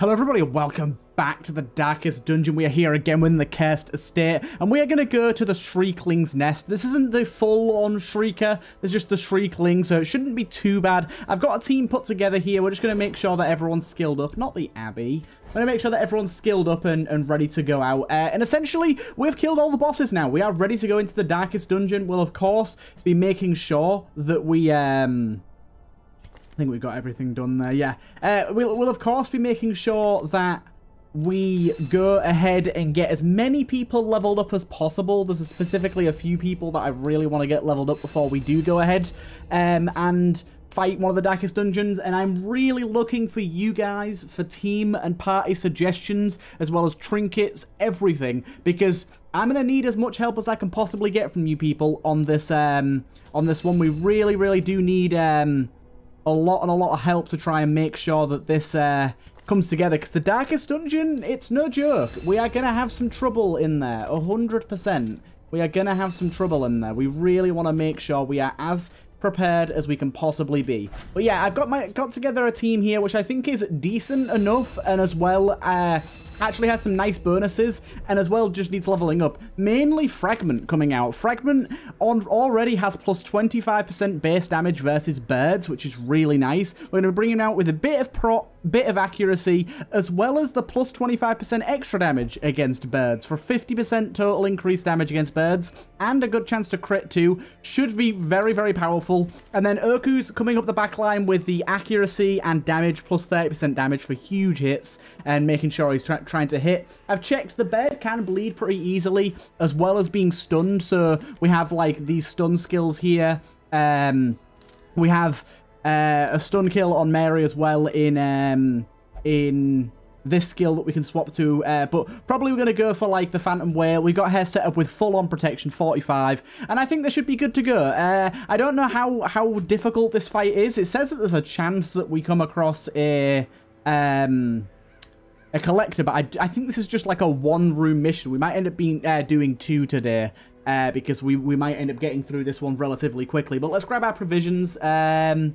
Hello everybody and welcome back to the Darkest Dungeon. We are here again within the Cursed Estate and we are going to go to the Shriekling's Nest. This isn't the full-on Shrieker, there's just the Shriekling, so it shouldn't be too bad. I've got a team put together here. We're just going to make sure that everyone's skilled up. Not the Abbey. I'm going to make sure that everyone's skilled up and, and ready to go out. Uh, and essentially, we've killed all the bosses now. We are ready to go into the Darkest Dungeon. We'll, of course, be making sure that we... um think we've got everything done there. Yeah. Uh, we'll, we'll, of course, be making sure that we go ahead and get as many people leveled up as possible. There's specifically a few people that I really want to get leveled up before we do go ahead um, and fight one of the darkest dungeons. And I'm really looking for you guys for team and party suggestions, as well as trinkets, everything, because I'm going to need as much help as I can possibly get from you people on this, um, on this one. We really, really do need... Um, a lot and a lot of help to try and make sure that this uh, comes together. Because the Darkest Dungeon, it's no joke. We are going to have some trouble in there, 100%. We are going to have some trouble in there. We really want to make sure we are as prepared as we can possibly be. But yeah, I've got my got together a team here, which I think is decent enough, and as well, uh, actually has some nice bonuses, and as well just needs leveling up. Mainly Fragment coming out. Fragment on, already has plus 25% base damage versus birds, which is really nice. We're going to bring him out with a bit of pro, bit of accuracy, as well as the plus 25% extra damage against birds for 50% total increased damage against birds, and a good chance to crit too. Should be very, very powerful. And then Urku's coming up the back line with the accuracy and damage, plus 30% damage for huge hits, and making sure he's trying trying to hit. I've checked the bed can bleed pretty easily, as well as being stunned. So we have like these stun skills here. Um, we have uh, a stun kill on Mary as well in um, in this skill that we can swap to, uh, but probably we're going to go for like the Phantom Whale. We've got her set up with full-on protection, 45, and I think this should be good to go. Uh, I don't know how, how difficult this fight is. It says that there's a chance that we come across a... Um, a collector, but I, I think this is just like a one-room mission. We might end up being uh, doing two today, uh, because we, we might end up getting through this one relatively quickly. But let's grab our provisions. Um,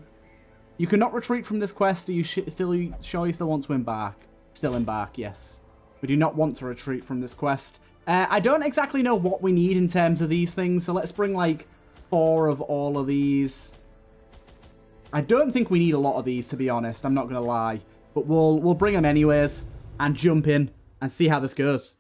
you cannot retreat from this quest. Are you still sure you still want to embark? Still embark, yes. We do not want to retreat from this quest. Uh, I don't exactly know what we need in terms of these things, so let's bring like four of all of these. I don't think we need a lot of these, to be honest. I'm not going to lie. But we'll we'll bring them anyways and jump in and see how this goes.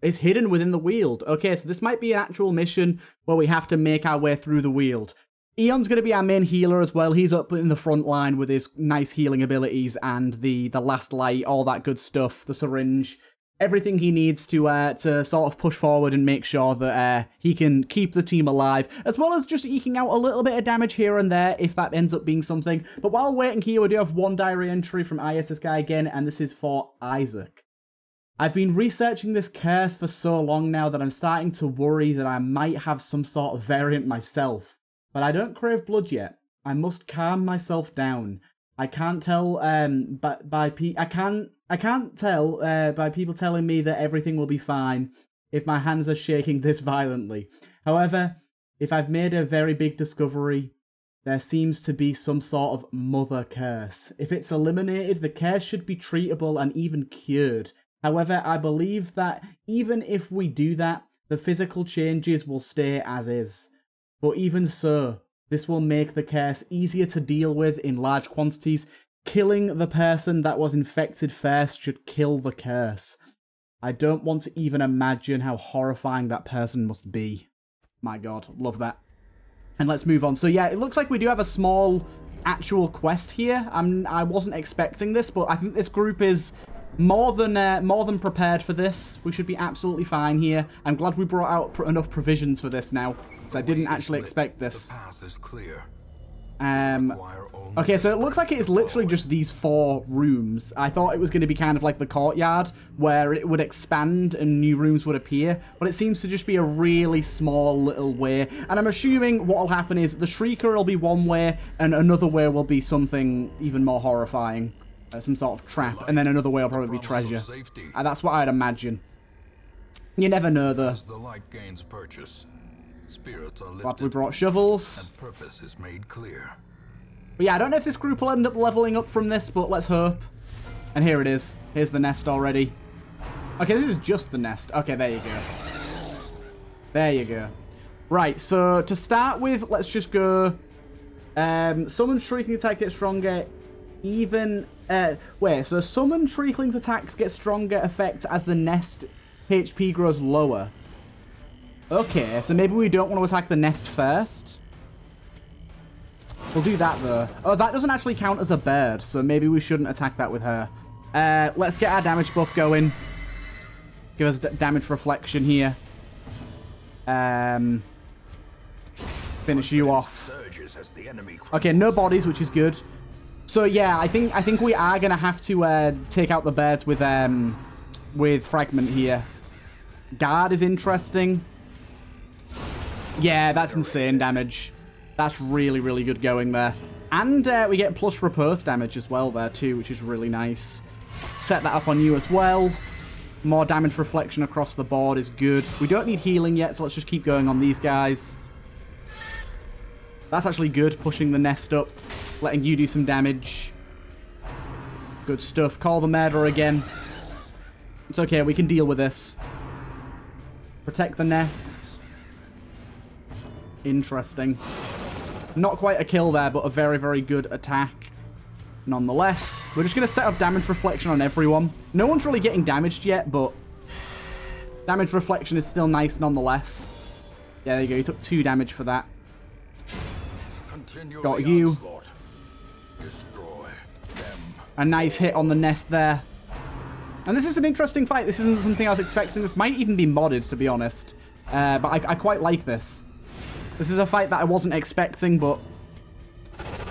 It's hidden within the Weald. Okay, so this might be an actual mission where we have to make our way through the Weald. Eon's going to be our main healer as well. He's up in the front line with his nice healing abilities and the, the last light, all that good stuff, the syringe everything he needs to uh, to sort of push forward and make sure that uh, he can keep the team alive, as well as just eking out a little bit of damage here and there if that ends up being something. But while waiting here, we do have one diary entry from ISS guy again, and this is for Isaac. I've been researching this curse for so long now that I'm starting to worry that I might have some sort of variant myself. But I don't crave blood yet. I must calm myself down. I can't tell um by by pe- I can't I can't tell uh, by people telling me that everything will be fine if my hands are shaking this violently. However, if I've made a very big discovery, there seems to be some sort of mother curse. If it's eliminated, the curse should be treatable and even cured. However, I believe that even if we do that, the physical changes will stay as is. But even so, this will make the curse easier to deal with in large quantities. Killing the person that was infected first should kill the curse. I don't want to even imagine how horrifying that person must be. My god, love that. And let's move on. So yeah, it looks like we do have a small actual quest here. I'm, I wasn't expecting this, but I think this group is more than uh, more than prepared for this. We should be absolutely fine here. I'm glad we brought out pr enough provisions for this now. I didn't actually expect this. Path is Um, okay, so it looks like it is literally just these four rooms. I thought it was going to be kind of like the courtyard, where it would expand and new rooms would appear, but it seems to just be a really small little way. And I'm assuming what will happen is the Shrieker will be one way, and another way will be something even more horrifying. Uh, some sort of trap, and then another way will probably be treasure. Uh, that's what I'd imagine. You never know, though. the light gains purchase, Spirits are lifted, we brought shovels. And purpose is made clear. But yeah, I don't know if this group will end up leveling up from this, but let's hope. And here it is. Here's the nest already. Okay, this is just the nest. Okay, there you go. There you go. Right, so to start with, let's just go... Um, summon Shrieking attack gets stronger even... Uh, wait, so summon Shriekling's attacks get stronger effect as the nest HP grows lower. Okay, so maybe we don't want to attack the nest first. We'll do that, though. Oh, that doesn't actually count as a bird, so maybe we shouldn't attack that with her. Uh, let's get our damage buff going. Give us damage reflection here. Um, finish you off. Okay, no bodies, which is good. So yeah, I think I think we are gonna have to uh, take out the birds with um with fragment here. Guard is interesting. Yeah, that's insane damage. That's really, really good going there. And uh, we get plus riposte damage as well there too, which is really nice. Set that up on you as well. More damage reflection across the board is good. We don't need healing yet, so let's just keep going on these guys. That's actually good, pushing the nest up, letting you do some damage. Good stuff. Call the murderer again. It's okay, we can deal with this. Protect the nest. Interesting. Not quite a kill there, but a very, very good attack. Nonetheless, we're just going to set up damage reflection on everyone. No one's really getting damaged yet, but damage reflection is still nice nonetheless. Yeah, there you go. You took two damage for that. Continue Got you. A nice hit on the nest there. And this is an interesting fight. This isn't something I was expecting. This might even be modded, to be honest. Uh, but I, I quite like this. This is a fight that I wasn't expecting, but...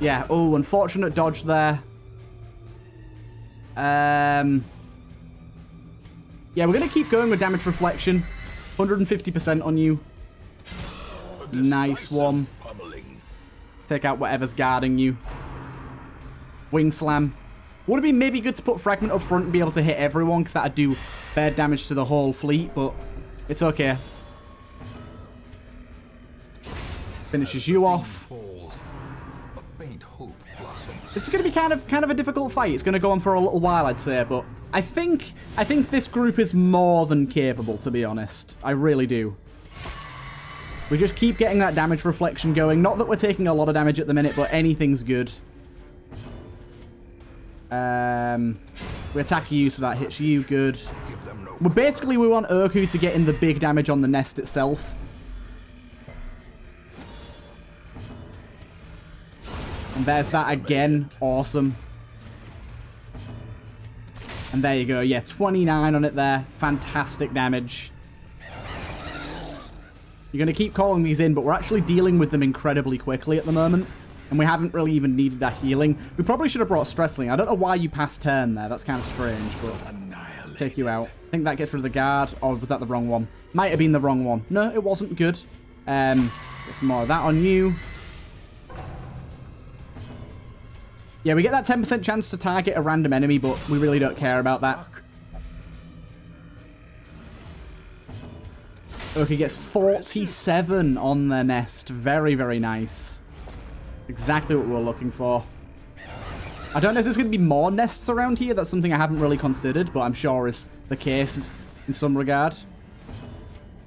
Yeah, oh, unfortunate dodge there. Um... Yeah, we're going to keep going with damage reflection. 150% on you. Nice one. Take out whatever's guarding you. Wing slam. Would have been maybe good to put fragment up front and be able to hit everyone, because that'd do bad damage to the whole fleet, but it's okay. Finishes you off. This is going to be kind of kind of a difficult fight. It's going to go on for a little while, I'd say, but I think I think this group is more than capable, to be honest. I really do. We just keep getting that damage reflection going. Not that we're taking a lot of damage at the minute, but anything's good. Um, we attack you, so that hits you. Good. Well, basically, we want Urku to get in the big damage on the nest itself. And there's that again. Awesome. And there you go. Yeah, 29 on it there. Fantastic damage. You're going to keep calling these in, but we're actually dealing with them incredibly quickly at the moment. And we haven't really even needed that healing. We probably should have brought Stressling. I don't know why you passed turn there. That's kind of strange, but take you out. I think that gets rid of the guard. Or was that the wrong one? Might have been the wrong one. No, it wasn't good. Um, get some more of that on you. Yeah, we get that 10% chance to target a random enemy, but we really don't care about that. Okay, gets 47 on the nest. Very, very nice. Exactly what we were looking for. I don't know if there's going to be more nests around here. That's something I haven't really considered, but I'm sure is the case in some regard.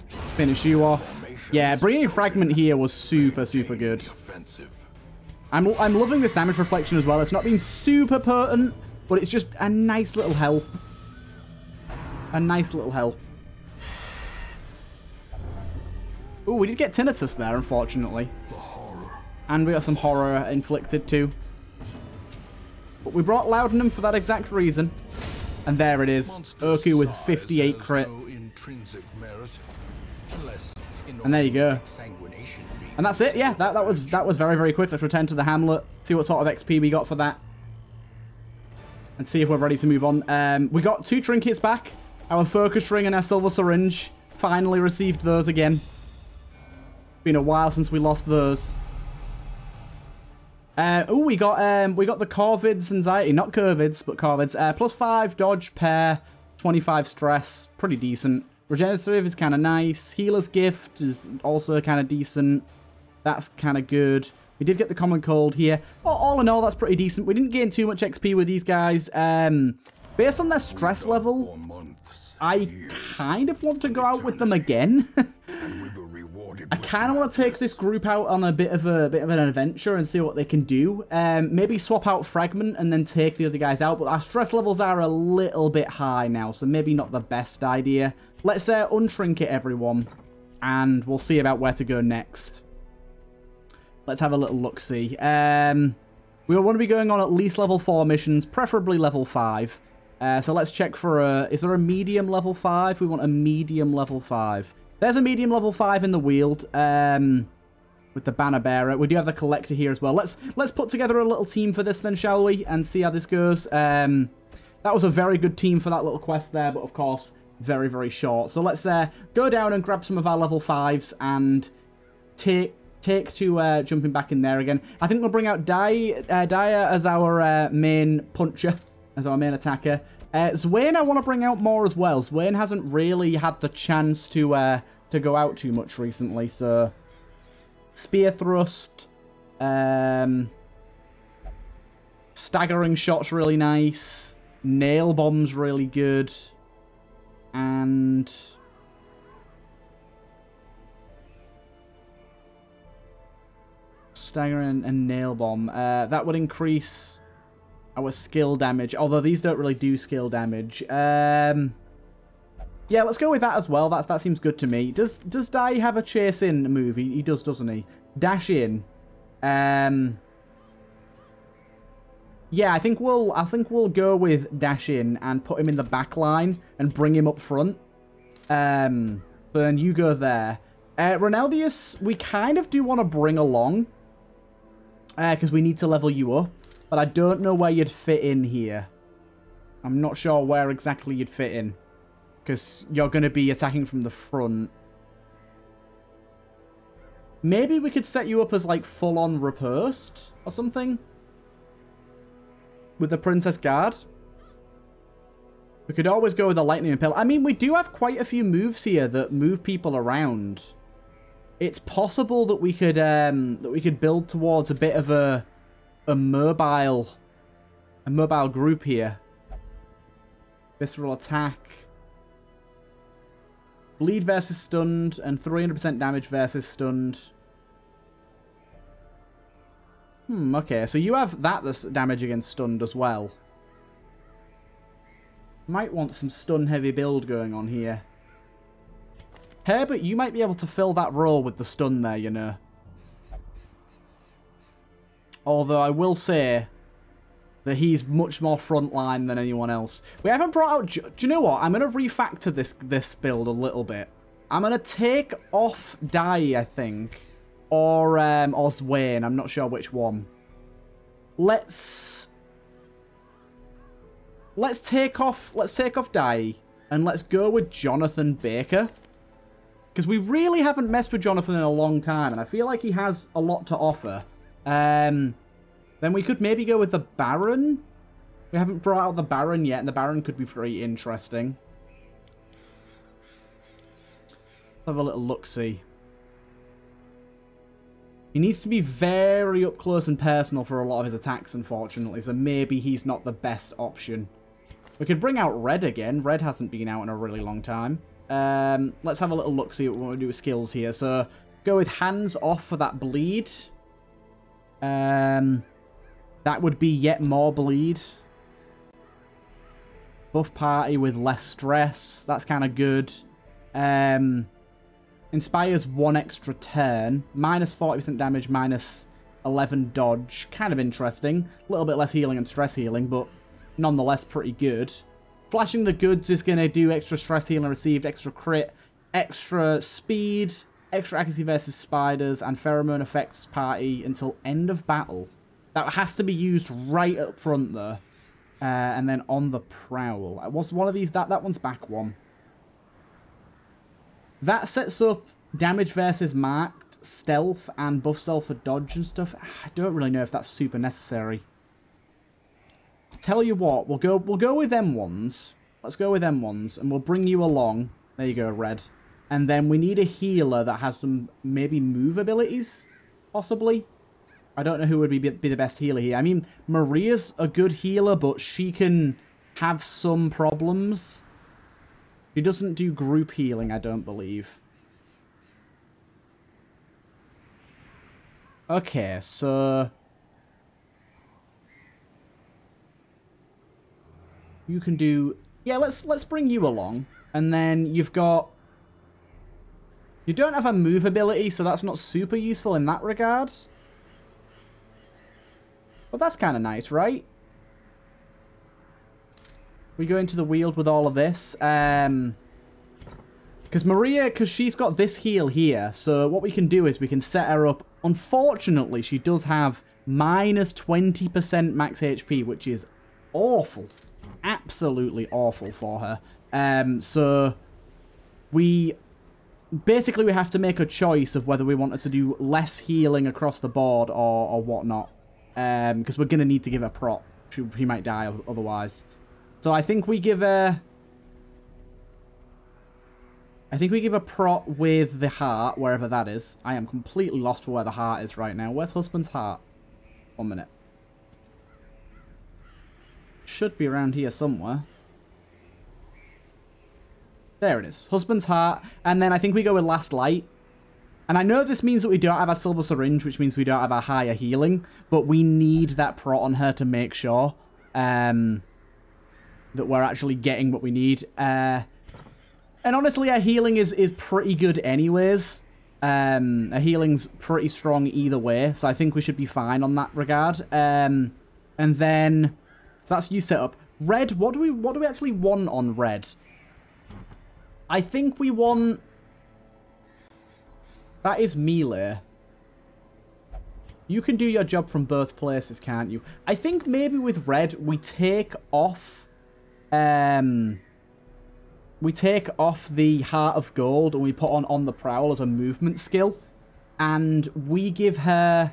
Finish you off. Yeah, bringing Fragment here was super, super good. I'm, I'm loving this damage reflection as well. It's not being super potent, but it's just a nice little help. A nice little help. Oh, we did get tinnitus there, unfortunately. And we got some horror inflicted too. But we brought Laudanum for that exact reason. And there it is. Urku with 58 crit. And there you go. And that's it. Yeah, that, that was that was very, very quick. Let's return to the Hamlet. See what sort of XP we got for that. And see if we're ready to move on. Um, we got two trinkets back. Our focus ring and our silver syringe. Finally received those again. Been a while since we lost those. Uh, oh, we got um, we got the Corvids anxiety, not Curvids, but Corvids. Uh, plus five dodge, pair, 25 stress, pretty decent. Regenerative is kind of nice. Healer's gift is also kind of decent. That's kind of good. We did get the common cold here. All in all, that's pretty decent. We didn't gain too much XP with these guys. Um, Based on their stress level, I kind of want to go out with them again. I kind of want to take this group out on a bit of a bit of an adventure and see what they can do. Um, maybe swap out Fragment and then take the other guys out, but our stress levels are a little bit high now, so maybe not the best idea. Let's uh, untrinket everyone, and we'll see about where to go next. Let's have a little look-see. Um, we want to be going on at least level 4 missions, preferably level 5. Uh, so let's check for a... Is there a medium level 5? We want a medium level 5. There's a medium level 5 in the Weald. Um, with the banner bearer. We do have the collector here as well. Let's let's put together a little team for this then, shall we? And see how this goes. Um, that was a very good team for that little quest there, but of course, very, very short. So let's uh, go down and grab some of our level 5s and take take to uh, jumping back in there again. I think we'll bring out Dai, uh, as our uh, main puncher, as our main attacker. Uh, I want to bring out more as well. Zwain hasn't really had the chance to uh, to go out too much recently, so... Spear thrust. Um, staggering shot's really nice. Nail bomb's really good. And... Staggering and nail bomb. Uh, that would increase our skill damage, although these don't really do skill damage. Um, yeah, let's go with that as well. That, that seems good to me. Does does Dai have a chase in move? He, he does, doesn't he? Dash in. Um, yeah, I think we'll I think we'll go with dash in and put him in the back line and bring him up front. Um, then you go there. Uh, Ronaldius, we kind of do want to bring along because uh, we need to level you up. But I don't know where you'd fit in here. I'm not sure where exactly you'd fit in. Because you're going to be attacking from the front. Maybe we could set you up as like full-on Riposte or something. With the Princess Guard. We could always go with a Lightning Impale. I mean, we do have quite a few moves here that move people around. It's possible that we could um, that we could build towards a bit of a a mobile a mobile group here. Visceral attack. Bleed versus stunned and 300% damage versus stunned. Hmm, okay, so you have that that's damage against stunned as well. Might want some stun heavy build going on here. Herbert, you might be able to fill that role with the stun there, you know. Although I will say that he's much more frontline than anyone else. We haven't brought out... Do you know what? I'm going to refactor this, this build a little bit. I'm going to take off Dai, I think. Or, um, or. I'm not sure which one. Let's... Let's take off... Let's take off Dai. And let's go with Jonathan Baker. Because we really haven't messed with Jonathan in a long time. And I feel like he has a lot to offer. Um, then we could maybe go with the Baron. We haven't brought out the Baron yet, and the Baron could be pretty interesting. Have a little look-see. He needs to be very up close and personal for a lot of his attacks, unfortunately, so maybe he's not the best option. We could bring out Red again. Red hasn't been out in a really long time. Um, let's have a little look, see what we want to do with skills here. So, go with hands off for that bleed. Um, that would be yet more bleed. Buff party with less stress. That's kind of good. Um, inspires one extra turn. Minus 40% damage, minus 11 dodge. Kind of interesting. A little bit less healing and stress healing, but nonetheless pretty good. Flashing the goods is going to do extra stress healing received, extra crit, extra speed, extra accuracy versus spiders, and pheromone effects party until end of battle. That has to be used right up front though. Uh, and then on the prowl. Uh, was one of these that that one's back one. That sets up damage versus marked, stealth, and buff self for dodge and stuff. I don't really know if that's super necessary. Tell you what, we'll go we'll go with them ones. Let's go with them ones, and we'll bring you along. There you go, Red. And then we need a healer that has some maybe move abilities, possibly. I don't know who would be, be the best healer here. I mean, Maria's a good healer, but she can have some problems. She doesn't do group healing, I don't believe. Okay, so... You can do... Yeah, let's let's bring you along. And then you've got... You don't have a move ability, so that's not super useful in that regard. But that's kind of nice, right? We go into the Weald with all of this. Um... Because Maria, because she's got this heal here, so what we can do is we can set her up. Unfortunately, she does have minus 20% max HP, which is awful. Absolutely awful for her. Um, so, we... Basically, we have to make a choice of whether we wanted to do less healing across the board or, or whatnot. Because um, we're going to need to give a prop. She, she might die otherwise. So I think we give a... I think we give a prop with the heart, wherever that is. I am completely lost for where the heart is right now. Where's husband's heart? One minute. Should be around here somewhere. There it is. Husband's heart. And then I think we go with last light. And I know this means that we don't have a silver syringe, which means we don't have a higher healing. But we need that prot on her to make sure um, that we're actually getting what we need. Uh, and honestly, our healing is, is pretty good anyways. Um, our healing's pretty strong either way, so I think we should be fine on that regard. Um, and then that's you set up. Red, what do we what do we actually want on red? I think we want that is melee. You can do your job from both places, can't you? I think maybe with red we take off um we take off the Heart of Gold and we put on On the Prowl as a movement skill. And we give her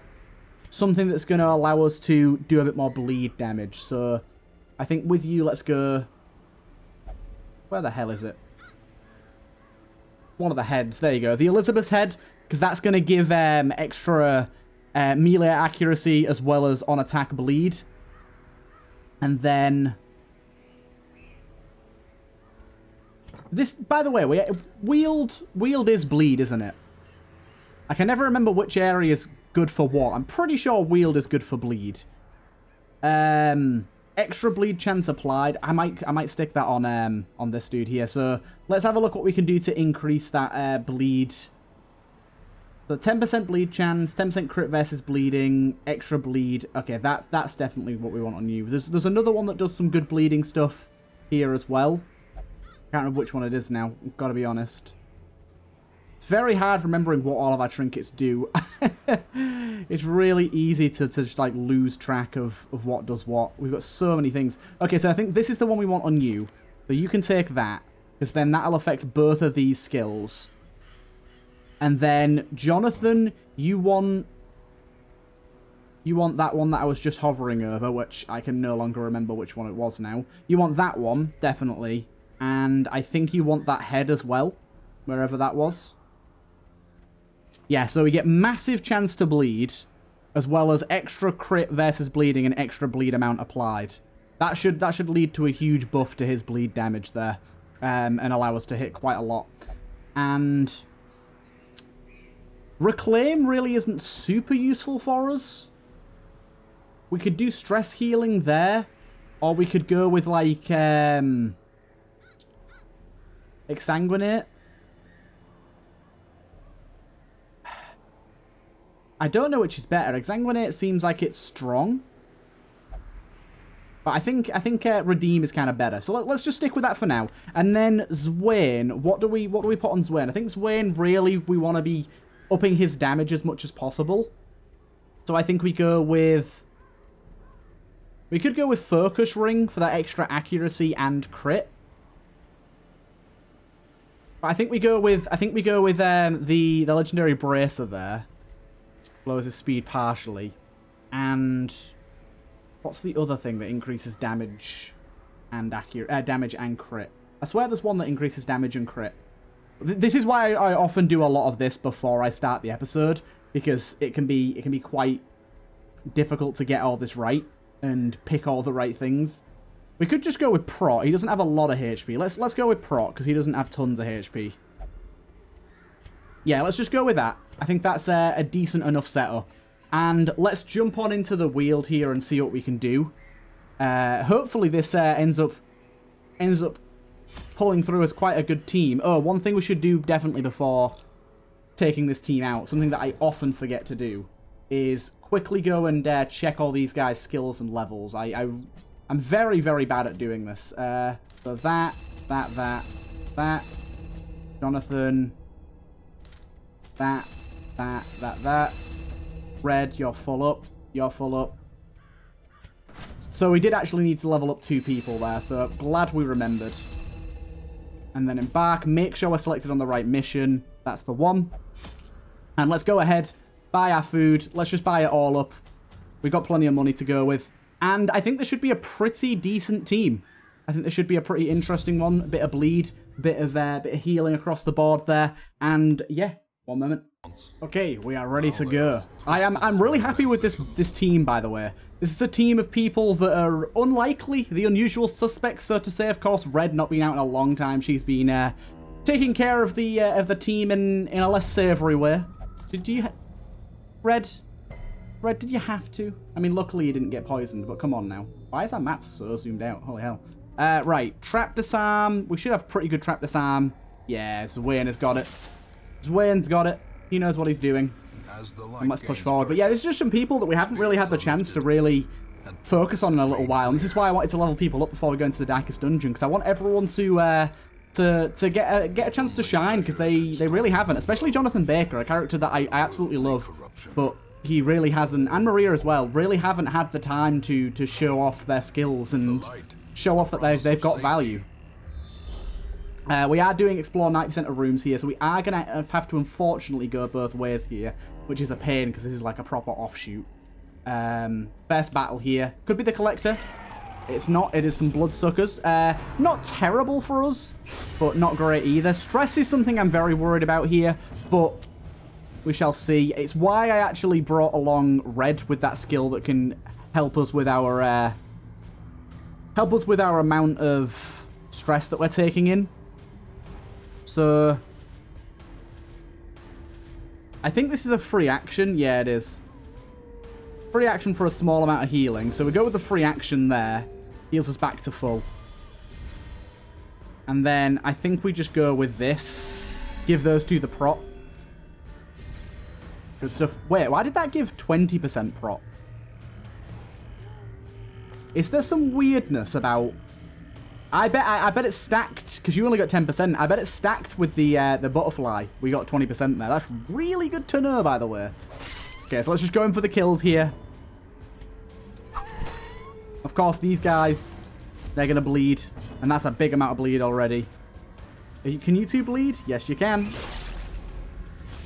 something that's going to allow us to do a bit more bleed damage. So I think with you, let's go... Where the hell is it? One of the heads. There you go. The Elizabeth's head, because that's going to give um, extra uh, melee accuracy as well as on-attack bleed. And then This, by the way, we, Weald, Weald is bleed, isn't it? I can never remember which area is good for what. I'm pretty sure Weald is good for bleed. Um, extra bleed chance applied. I might, I might stick that on, um, on this dude here. So let's have a look what we can do to increase that uh, bleed. So 10% bleed chance, 10% crit versus bleeding, extra bleed. Okay, that's that's definitely what we want on you. There's there's another one that does some good bleeding stuff here as well. Can't remember which one it is now, gotta be honest. It's very hard remembering what all of our trinkets do. it's really easy to, to just like lose track of, of what does what. We've got so many things. Okay, so I think this is the one we want on you. So you can take that, because then that'll affect both of these skills. And then, Jonathan, you want... You want that one that I was just hovering over, which I can no longer remember which one it was now. You want that one, definitely. And I think you want that head as well, wherever that was. Yeah, so we get massive chance to bleed, as well as extra crit versus bleeding and extra bleed amount applied. That should that should lead to a huge buff to his bleed damage there, um, and allow us to hit quite a lot. And Reclaim really isn't super useful for us. We could do stress healing there, or we could go with like um, Exsanguinate. I don't know which is better. Exsanguinate seems like it's strong. But I think I think uh, Redeem is kind of better. So let, us just stick with that for now. And then Zwain, what do we what do we put on Zwain? I think Zwain really we want to be upping his damage as much as possible. So I think we go with we could go with Focus Ring for that extra accuracy and crit. I think we go with I think we go with um, the the legendary bracer there. Lowers his speed partially, and what's the other thing that increases damage and accurate uh, damage and crit? I swear there's one that increases damage and crit. This is why I often do a lot of this before I start the episode because it can be it can be quite difficult to get all this right and pick all the right things. We could just go with Prot. He doesn't have a lot of HP. Let's let's go with Prot because he doesn't have tons of HP. Yeah, let's just go with that. I think that's a, decent enough setup. And let's jump on into the Weald here and see what we can do. Uh, hopefully this uh, ends up ends up pulling through as quite a good team. Oh, one thing we should do definitely before taking this team out, something that I often forget to do, is quickly go and uh, check all these guys' skills and levels. I, I, I'm very, very bad at doing this. Uh, so that, that, that, that, Jonathan, that, that, that, that. Red, you're full up. You're full up. So we did actually need to level up two people there, so glad we remembered. And then embark, make sure we're selected on the right mission. That's the one. And let's go ahead, buy our food. Let's just buy it all up. We've got plenty of money to go with. And I think this should be a pretty decent team. I think this should be a pretty interesting one. A bit of bleed, bit of uh, bit of healing across the board there. And yeah, one moment. Okay, we are ready to go. I am I'm really happy with this this team, by the way. This is a team of people that are unlikely, the unusual suspects, so to say. Of course, Red not being out in a long time. She's been uh, taking care of the uh, of the team in in a less savoury way. Did you, Red? Red, did you have to? I mean, luckily you didn't get poisoned, but come on now. Why is that map so zoomed out? Holy hell. Uh, right, trap disarm. We should have pretty good trap disarm. Yeah, Wayne has got it. Zwayne's got it. He knows what he's doing. And let's push forward. But yeah, there's just some people that we haven't really had the chance to really focus on in a little while. And this is why I wanted to level people up before we go into the Darkest Dungeon, because I want everyone to uh, to to get a, get a chance to shine, because they, they really haven't. Especially Jonathan Baker, a character that I, I absolutely love. But he really hasn't, and Maria as well, really haven't had the time to, to show off their skills and show off that they've, they've got value. Uh, we are doing explore 90% of rooms here, so we are going to have to unfortunately go both ways here, which is a pain because this is like a proper offshoot. Um, best battle here. Could be the Collector. It's not. It is some Bloodsuckers. Uh, not terrible for us, but not great either. Stress is something I'm very worried about here, but we shall see. It's why I actually brought along Red with that skill that can help us with our... Uh, help us with our amount of stress that we're taking in. So... I think this is a free action. Yeah, it is. Free action for a small amount of healing. So we go with the free action there. Heals us back to full. And then I think we just go with this. Give those two the prop. Good stuff. Wait, why did that give 20% prop? Is there some weirdness about I bet I, I bet it's stacked because you only got 10%. I bet it's stacked with the uh, the butterfly. We got 20% there. That's really good to know, by the way. Okay, so let's just go in for the kills here. Of course, these guys, they're going to bleed. And that's a big amount of bleed already. Can you two bleed? Yes, you can.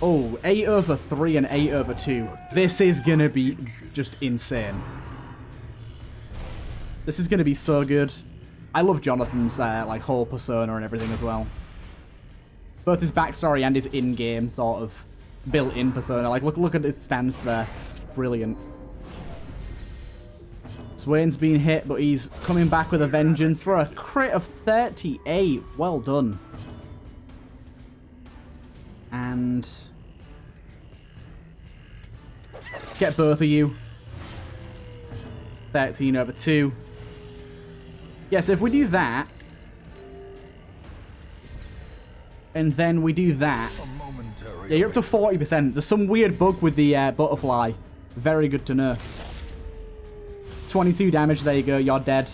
Oh, 8 over 3 and 8 over 2. This is going to be just insane. This is going to be so good. I love Jonathan's uh, like whole persona and everything as well. Both his backstory and his in-game sort of built-in persona. Like look look at his stance there. Brilliant. Zwayne's been hit, but he's coming back with a vengeance for a crit of 38. Well done. And... Get both of you. 13 over 2. Yeah, so if we do that, and then we do that, yeah, you're up to 40%. There's some weird bug with the uh, butterfly. Very good to know. 22 damage, there you go, you're dead.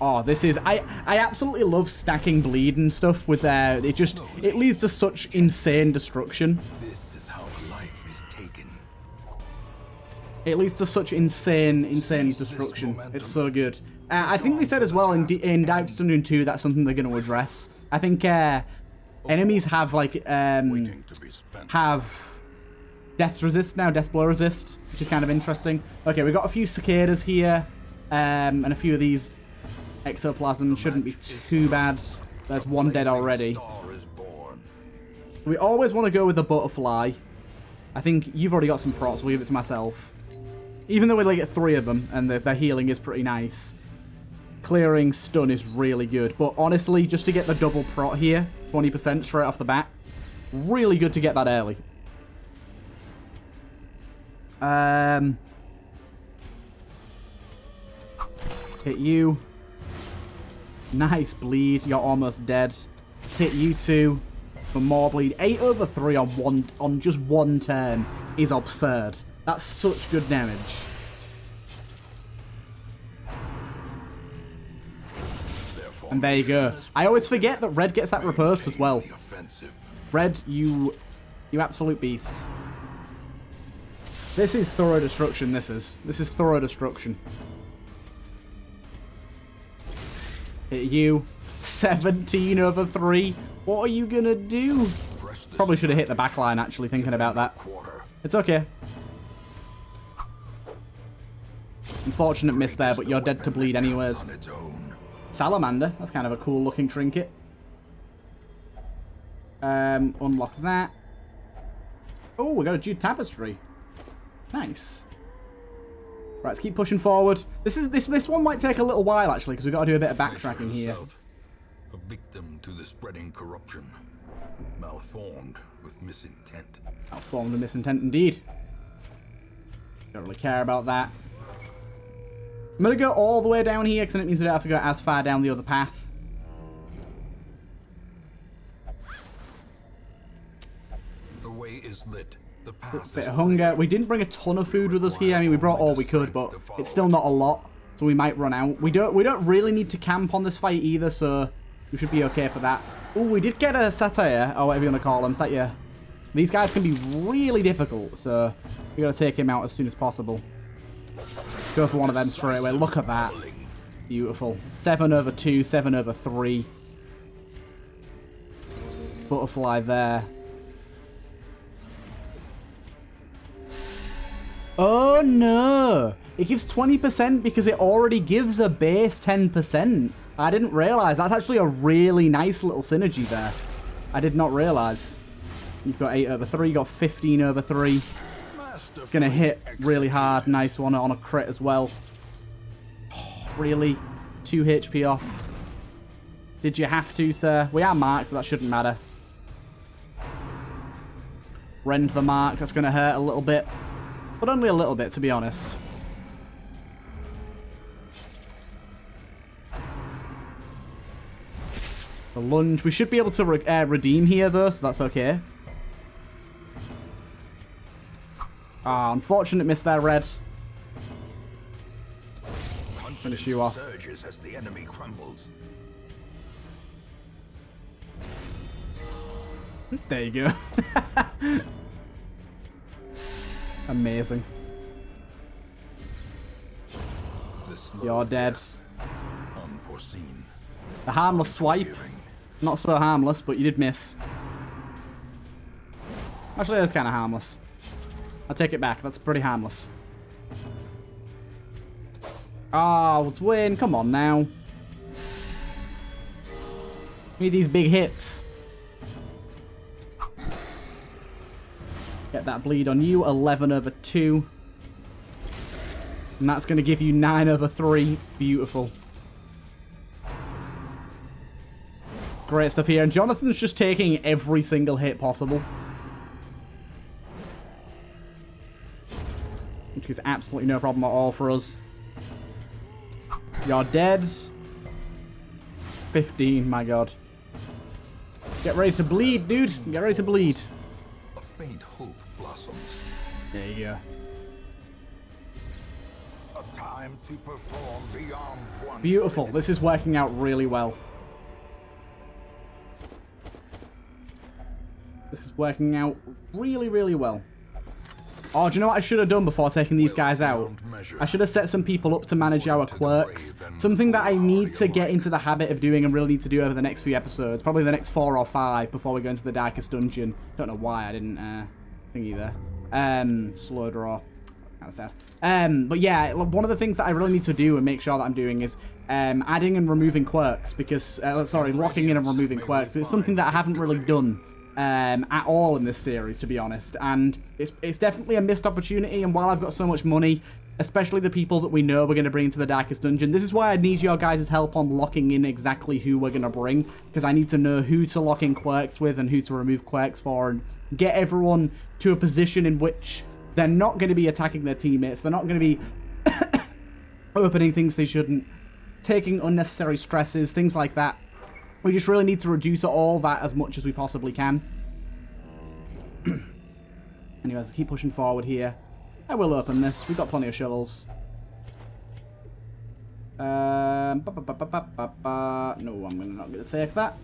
Oh, this is... I, I absolutely love stacking bleed and stuff with... Uh, it just... It leads to such insane destruction. This is how life is taken. It leads to such insane, insane destruction. It's so good. Uh, I think they said as well in, D in Dark Dungeon 2 that's something they're going to address. I think uh, enemies have like um, have death resist now, death blow resist, which is kind of interesting. Okay, we've got a few cicadas here, um, and a few of these ectoplasms shouldn't be too bad. There's one dead already. We always want to go with the butterfly. I think you've already got some props. We'll give it to myself. Even though we only get three of them, and the, their healing is pretty nice. Clearing stun is really good. But honestly, just to get the double prot here, 20% straight off the bat, really good to get that early. Um, hit you. Nice bleed. You're almost dead. Hit you two for more bleed. 8 over 3 on one on just one turn is absurd. That's such good damage. And there you go. I always forget that Red gets that reversed as well. Red, you you absolute beast. This is thorough destruction, this is. This is thorough destruction. Hit you. 17 over 3. What are you gonna do? Probably should have hit the back line, actually, thinking about that. It's okay. Unfortunate miss there, but you're dead to bleed anyways. Salamander. That's kind of a cool looking trinket. Um, unlock that. Oh, we got a jute tapestry. Nice. Right, let's keep pushing forward. This is this this one might take a little while actually because we've got to do a bit of backtracking here. A victim to the spreading corruption, malformed with misintent. Malformed with misintent indeed. Don't really care about that. I'm gonna go all the way down here because it means we don't have to go as far down the other path. The way is lit. The path Bit is of hunger. We didn't bring a ton of food with us here. I mean, we brought all we could, but it's still not a lot, so we might run out. We don't we don't really need to camp on this fight either, so we should be okay for that. Oh, we did get a satire, or whatever you want to call them, satire. These guys can be really difficult, so we got to take him out as soon as possible. Go for one of them straight away. Look at that. Beautiful. 7 over 2, 7 over 3. Butterfly there. Oh no! It gives 20% because it already gives a base 10%. I didn't realize. That's actually a really nice little synergy there. I did not realize. You've got 8 over 3, you've got 15 over 3. It's going to hit really hard. Nice one on a crit as well. really? 2 HP off. Did you have to, sir? We are marked, but that shouldn't matter. Rend the mark. That's going to hurt a little bit. But only a little bit, to be honest. The lunge. We should be able to re uh, redeem here, though, so that's okay. Ah, unfortunate miss there, Red. Finish you off. Surges as the enemy crumbles. There you go. Amazing. You're dead. Unforeseen. The harmless swipe. Not so harmless, but you did miss. Actually, that's kind of harmless. I'll take it back. That's pretty harmless. Oh, let's win. Come on now. Need these big hits. Get that bleed on you. 11 over 2. And that's going to give you 9 over 3. Beautiful. Great stuff here. And Jonathan's just taking every single hit possible. Which is absolutely no problem at all for us. You're dead. 15, my god. Get ready to bleed, dude. Get ready to bleed. A faint hope blossoms. There you go. A time to perform beyond one. Beautiful. This is working out really well. This is working out really, really well. Oh, do you know what I should have done before taking these guys out? I should have set some people up to manage our quirks. Something that I need to get into the habit of doing and really need to do over the next few episodes. Probably the next four or five before we go into the Darkest Dungeon. Don't know why I didn't uh, think either. Um, slow draw. Kind of sad. Um, but yeah, one of the things that I really need to do and make sure that I'm doing is um, adding and removing quirks because, uh, sorry, locking in and removing quirks. It's something that I haven't really done um, at all in this series, to be honest. And it's, it's definitely a missed opportunity. And while I've got so much money, especially the people that we know we're going to bring into the Darkest Dungeon. This is why I need your guys' help on locking in exactly who we're going to bring, because I need to know who to lock in quirks with and who to remove quirks for, and get everyone to a position in which they're not going to be attacking their teammates, they're not going to be opening things they shouldn't, taking unnecessary stresses, things like that. We just really need to reduce all that as much as we possibly can. Anyways, keep pushing forward here. I will open this. We've got plenty of shovels. Um, ba -ba -ba no, I'm not going to take that.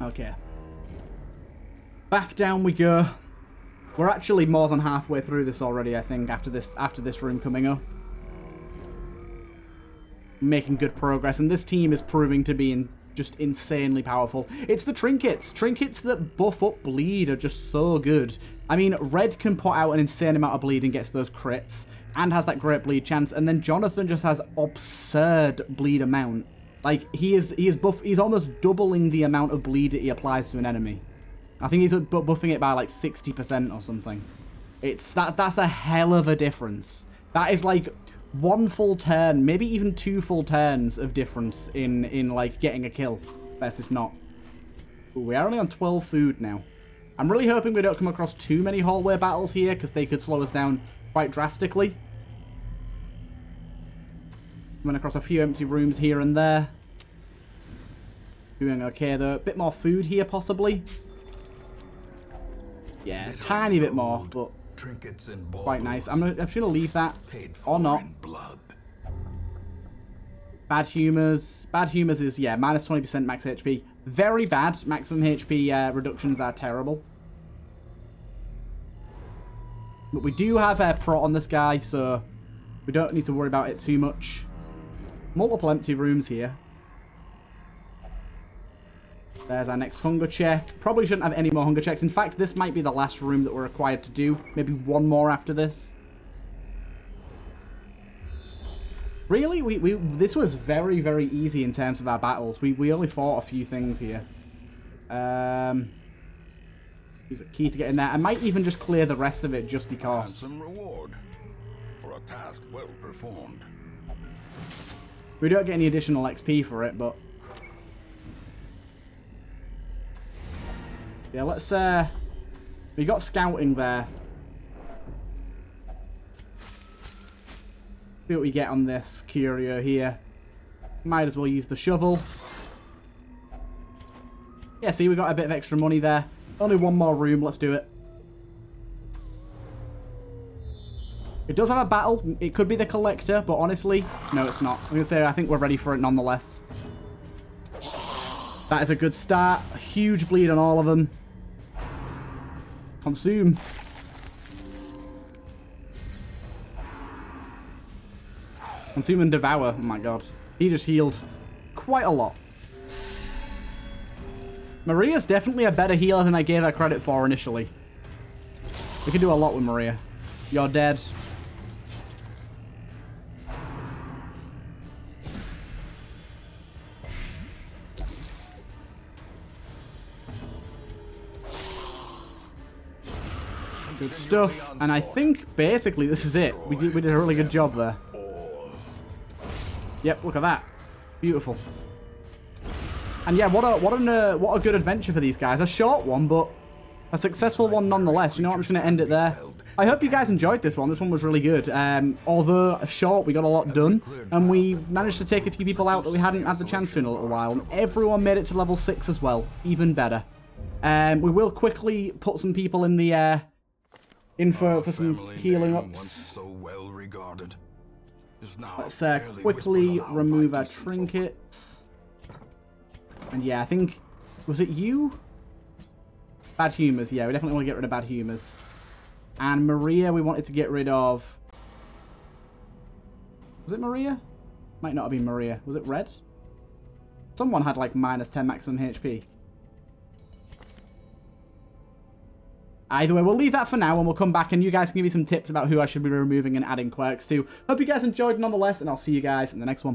Okay. Back down we go. We're actually more than halfway through this already, I think, after this after this room coming up. Making good progress, and this team is proving to be in just insanely powerful. It's the trinkets. Trinkets that buff up bleed are just so good. I mean, Red can put out an insane amount of bleed and gets those crits, and has that great bleed chance, and then Jonathan just has absurd bleed amount. Like, he is he is buff he's almost doubling the amount of bleed that he applies to an enemy. I think he's buffing it by like 60% or something. It's that that's a hell of a difference. That is like one full turn, maybe even two full turns of difference in, in like, getting a kill versus not. Ooh, we are only on 12 food now. I'm really hoping we don't come across too many hallway battles here, because they could slow us down quite drastically. Coming across a few empty rooms here and there. Doing okay, though. A bit more food here, possibly. Yeah, tiny bit more, but trinkets and quite nice. I'm, gonna, I'm just going to leave that or not. Bad humors. Bad humors is, yeah, minus 20% max HP. Very bad. Maximum HP uh, reductions are terrible. But we do have a prot on this guy, so we don't need to worry about it too much. Multiple empty rooms here. There's our next hunger check. Probably shouldn't have any more hunger checks. In fact, this might be the last room that we're required to do. Maybe one more after this. Really? We, we This was very, very easy in terms of our battles. We, we only fought a few things here. Um, use a key to get in there. I might even just clear the rest of it just because. Handsome reward for a task well performed. We don't get any additional XP for it, but Yeah, let's, uh... We got scouting there. See what we get on this curio here. Might as well use the shovel. Yeah, see, we got a bit of extra money there. Only one more room, let's do it. It does have a battle. It could be the Collector, but honestly, no, it's not. I'm going to say I think we're ready for it nonetheless. That is a good start. A huge bleed on all of them. Consume. Consume and devour. Oh my god. He just healed quite a lot. Maria's definitely a better healer than I gave her credit for initially. We can do a lot with Maria. You're dead. Stuff. And I think basically this is it. We did, we did a really good job there. Yep, look at that. Beautiful. And yeah, what a what an uh, what a good adventure for these guys. A short one, but a successful one nonetheless. You know? I'm just going to end it there. I hope you guys enjoyed this one. This one was really good. Um, although short, we got a lot done. And we managed to take a few people out that we hadn't had the chance to in a little while. And everyone made it to level 6 as well. Even better. Um, we will quickly put some people in the uh, in for, for some healing ups. So well regarded. Let's uh, quickly remove our trinkets. And yeah, I think... Was it you? Bad humors. Yeah, we definitely want to get rid of bad humors. And Maria, we wanted to get rid of... Was it Maria? Might not have been Maria. Was it Red? Someone had like minus 10 maximum HP. Either way, we'll leave that for now and we'll come back and you guys can give me some tips about who I should be removing and adding quirks to. Hope you guys enjoyed nonetheless and I'll see you guys in the next one.